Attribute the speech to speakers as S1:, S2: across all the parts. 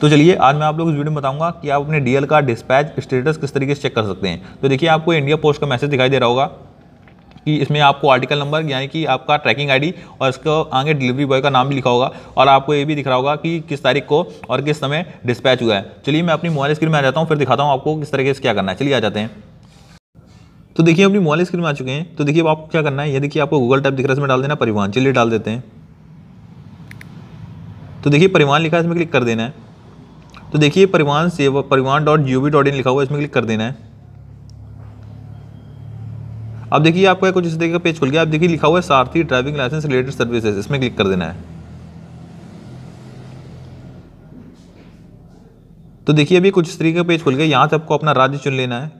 S1: तो चलिए, आज मैं आप लोग इस वीडियो में बताऊँगा कि आप अपने डीएल का डिस्पैच स्टेटस किस तरीके से चेक कर सकते हैं। तो देखिए, आपको इंडिया पोस्ट का मैसेज दिखाई दे रहा होगा कि इसमें आपको आर्टिकल नंबर यानी कि आपका ट्रैकिंग आईडी और इसको आगे डिलीवरी बॉय का नाम भी लिखा होगा और आपको ये भी दिख रहा होगा कि किस तारीख को और किस समय डिस्पैच हुआ है। चलिए, मैं अपनी मोबाइल स्क्रीन में आ जाता हूँ, फिर दिखाता हूँ आपको किस तरीके से क्या करना है। चलिए, आ जाते हैं। तो देखिए, अपनी मोबाइल स्क्रीन में आ चुके हैं। तो देखिए आपको क्या करना है? ये देखिए, आपको गूगल टैप दिख रहा है, इसमें डाल देना परिवहन। चलिए, डाल देते हैं। तो देखिए, परिवहन लिखा है, इसमें क्लिक कर देना है। तो देखिए Parivahan Sewa, Parivahan dot ji dot in लिखा हुआ है, इसमें क्लिक कर देना है। अब देखिए आपको कुछ इस तरीके का पेज खुल गया। अब देखिए लिखा हुआ है, Sarathi driving licence related services इसमें क्लिक कर देना है। तो देखिए अभी कुछ इस तरीके का पेज खुल गया, यहाँ से आपको अपना राज्य चुन लेना है।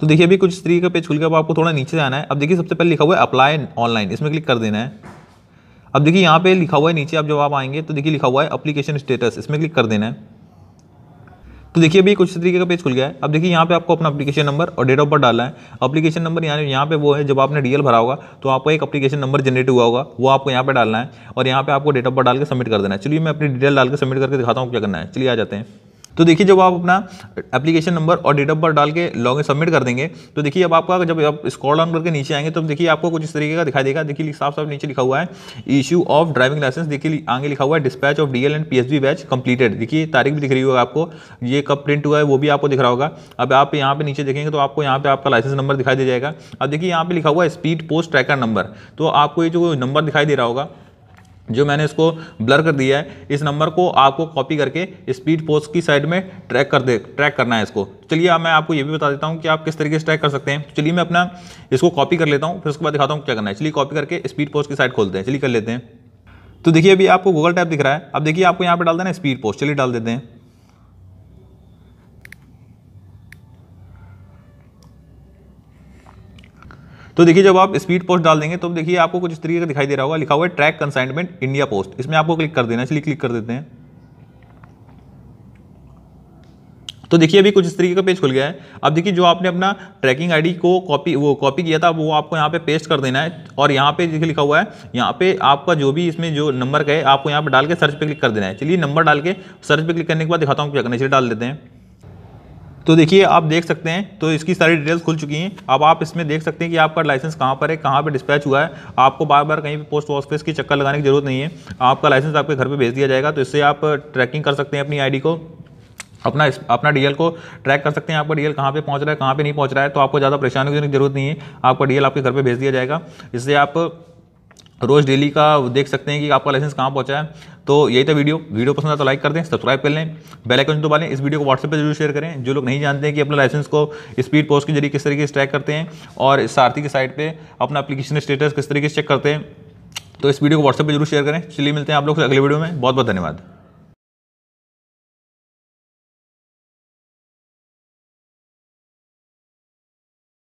S1: तो देखिए अभी कुछ इस तरीके का पेज खुल गया, अब आपको थोड़ा नीचे जाना है। अब देखिए सबसे पहले लिखा हुआ है अप्लाई ऑनलाइन इसमें क्लिक कर देना है। अब देखिए, यहाँ पे लिखा हुआ है, नीचे अब जब आप आएँगे तो देखिए लिखा हुआ है अप्लीकेशन स्टेटस इसमें क्लिक कर देना है। तो देखिए, अभी कुछ तरीके का पेज खुल गया है। अब देखिए, यहाँ पे आपको अपना एप्लीकेशन नंबर और डेट ऑफ़ बर्थ डालना है। एप्लीकेशन नंबर यानी यहाँ पे वो है, जब आपने डीएल भरा होगा तो आपको एक एप्लीकेशन नंबर जनरेट हुआ होगा, वो आपको यहाँ पे डालना है और यहाँ पे आपको डेट ऑफ़ बर्थ डाल के सबमिट कर देना है। चलिए, मैं अपनी डिटेल डाल के सबमिट करके दिखाता हूँ क्या करना है। चलिए, आ जाते हैं। तो देखिए जब आप अपना एप्लीकेशन नंबर और डेट ऑफ़ बर्थ डाल के लॉग सबमिट कर देंगे तो देखिए अब आपका जब आप स्क्रॉल डाउन करके नीचे आएँगे तो देखिए आपको कुछ इस तरीके का दिखाई देगा। देखिए साफ़ साफ़ नीचे लिखा हुआ है इशू ऑफ़ ड्राइविंग लाइसेंस देखिए आगे लिखा हुआ है dispatch of DL and PSB batch completed देखिए तारीख भी दिख रही होगा आपको, ये कब प्रिंट हुआ है वो भी आपको दिख रहा होगा। अब आप यहाँ पे नीचे देखेंगे तो आपको यहाँ पे आपका लाइसेंस नंबर दिखाई दे जाएगा। अब देखिए यहाँ पे लिखा हुआ है स्पीड पोस्ट ट्रैकर नंबर तो आपको ये जो नंबर दिखाई दे रहा होगा जो मैंने इसको ब्लर कर दिया है, इस नंबर को आपको कॉपी करके स्पीड पोस्ट की साइड में ट्रैक कर दे, ट्रैक करना है इसको। चलिए अब मैं आपको ये भी बता देता हूँ कि आप किस तरीके से ट्रैक कर सकते हैं। चलिए मैं अपना इसको कॉपी कर लेता हूँ, फिर उसके बाद दिखाता हूँ क्या करना है। चलिए कॉपी करके स्पीड पोस्ट की साइड खोलते हैं। चलिए कर लेते हैं। तो देखिए अभी आपको गूगल टैप दिख रहा है। अब देखिए आपको यहाँ पर डाल देना स्पीड पोस्ट। चलिए डाल देते हैं। तो देखिए, जब आप स्पीड पोस्ट डाल देंगे तो देखिए आपको कुछ इस तरीके का दिखाई दे रहा होगा। लिखा हुआ है ट्रैक कंसाइनमेंट इंडिया पोस्ट इसमें आपको क्लिक कर देना चलिए क्लिक कर देते हैं। तो देखिए, अभी कुछ इस तरीके का पेज खुल गया है। अब देखिए, जो आपने अपना ट्रैकिंग आईडी को कॉपी वो कॉपी किया था, वो आपको यहाँ पे पेस्ट कर देना है। और यहाँ पे देखिए लिखा हुआ है, यहाँ पे आपका जो भी इसमें जो नंबर का है, आपको यहाँ पे डाल के सर्च पे क्लिक कर देना है। चलिए नंबर डाल के सर्च पे क्लिक करने के बाद दिखाता हूँ क्या करना चलिए डाल देते हैं। तो देखिए, आप देख सकते हैं तो इसकी सारी डिटेल्स खुल चुकी हैं। अब आप इसमें देख सकते हैं कि आपका लाइसेंस कहाँ पर है, कहाँ पर डिस्पैच हुआ है। आपको बार बार कहीं पोस्ट ऑफ़िस की चक्कर लगाने की ज़रूरत नहीं है। आपका लाइसेंस आपके घर पर भेज दिया जाएगा तो इससे आप ट्रैकिंग कर सकते हैं अपनी आईडी को, अपना अपना डीएल को ट्रैक कर सकते हैं। आपका डीएल कहाँ पे पहुँच रहा है, कहाँ पे नहीं पहुँच रहा है तो आपको ज़्यादा परेशानी की ज़रूरत नहीं है। आपका डीएल आपके घर पे भेज दिया जाएगा। इससे आप रोज़ डेली का देख सकते हैं कि आपका लाइसेंस कहाँ पहुँचा है। तो यही था वीडियो। वीडियो पसंद आया तो लाइक कर दें सब्सक्राइब कर लें बेल आइकन दबा लें इस वीडियो को व्हाट्सएप पर ज़रूर शेयर करें। जो लोग नहीं जानते हैं कि अपना लाइसेंस को स्पीड पोस्ट के ज़रिए किस तरीके से ट्रैक करते हैं और सारथी की साइट पर अपना अपलीकेशन स्टेटस किस तरीके से चेक करते हैं तो इस वीडियो को व्हाट्सएप पर ज़रूर शेयर करें। चलिए मिलते हैं आप लोग अगले वीडियो में। बहुत बहुत धन्यवाद।